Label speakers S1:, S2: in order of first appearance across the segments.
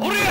S1: 俺や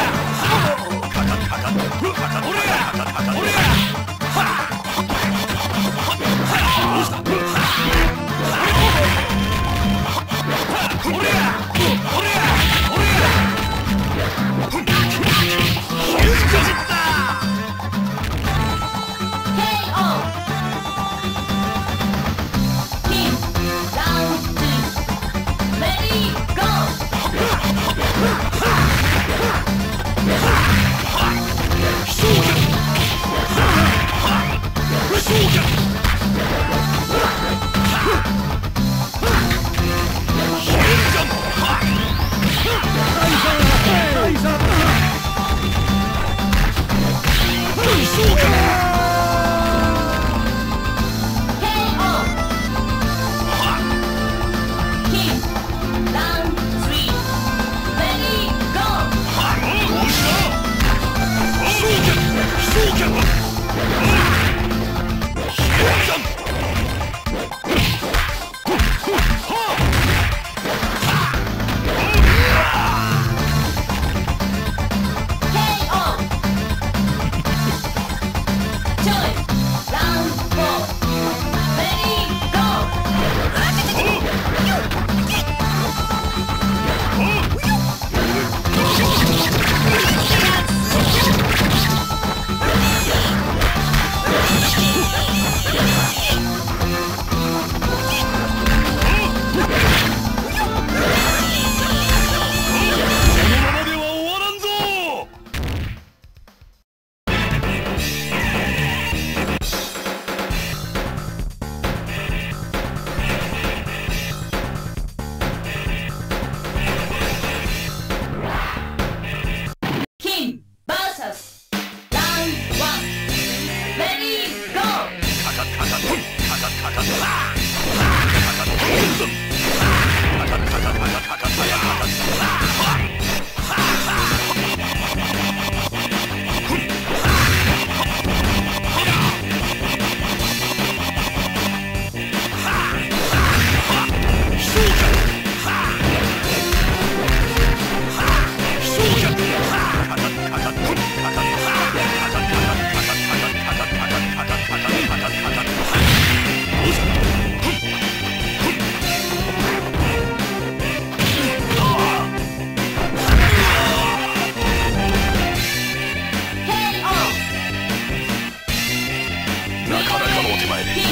S1: 前で。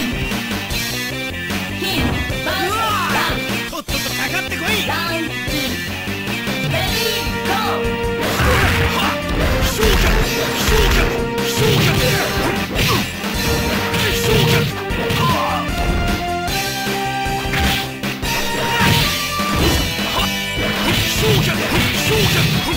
S1: うわとっとっ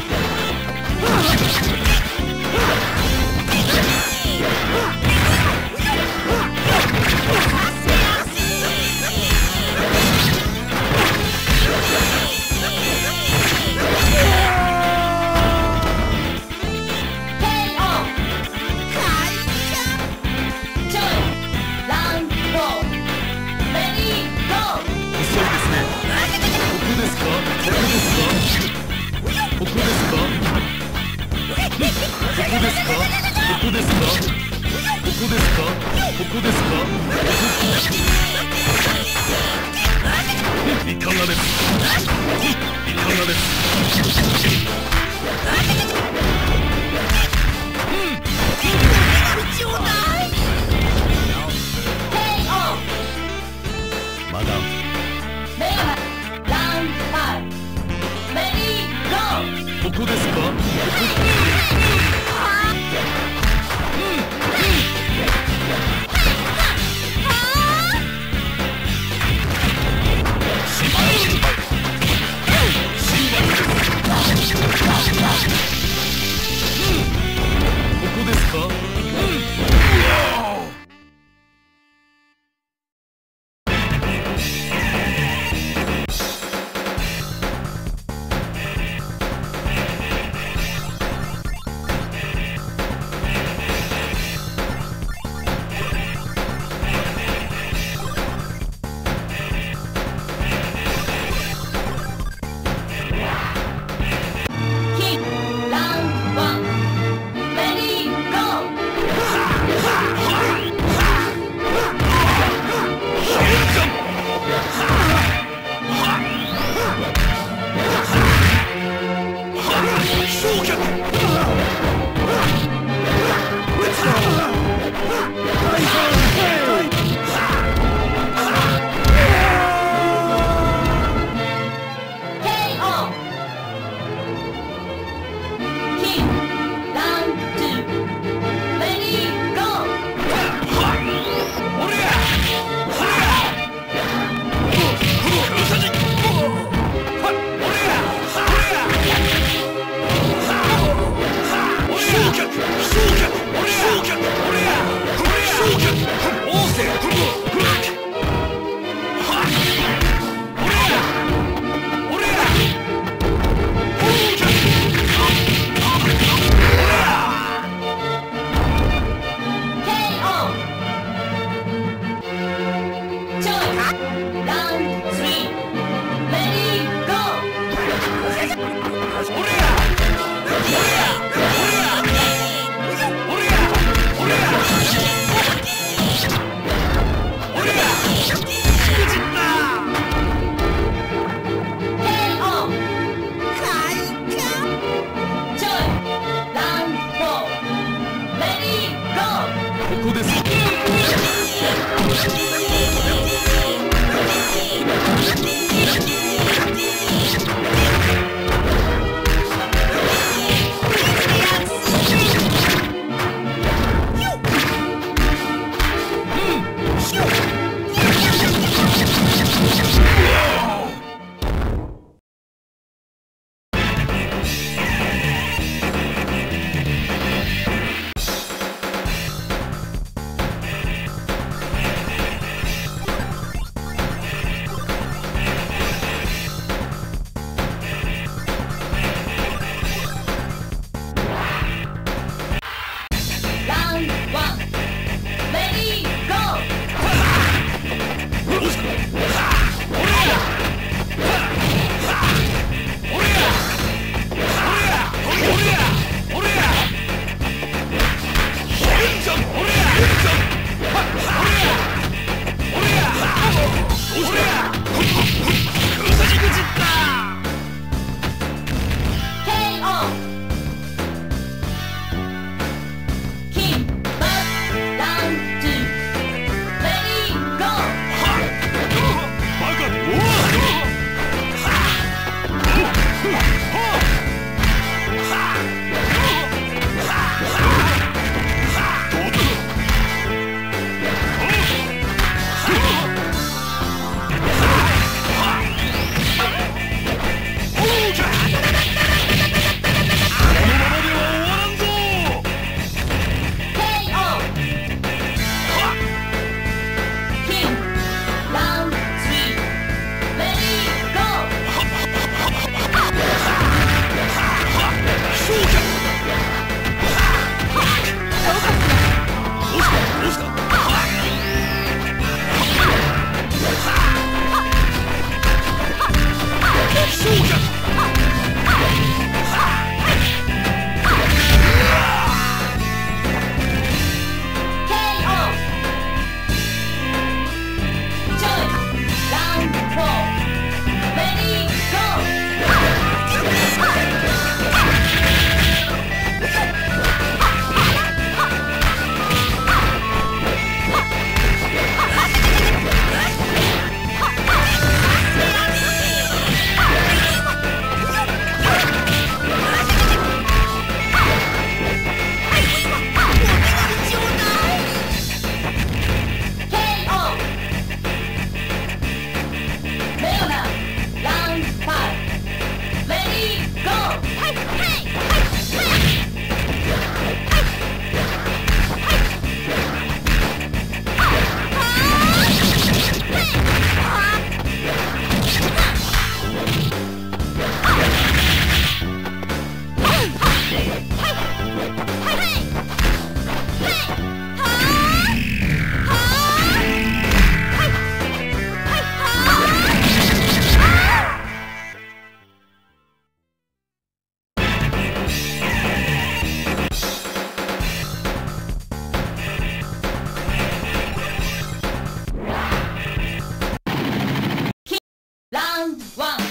S1: 忘了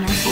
S2: National.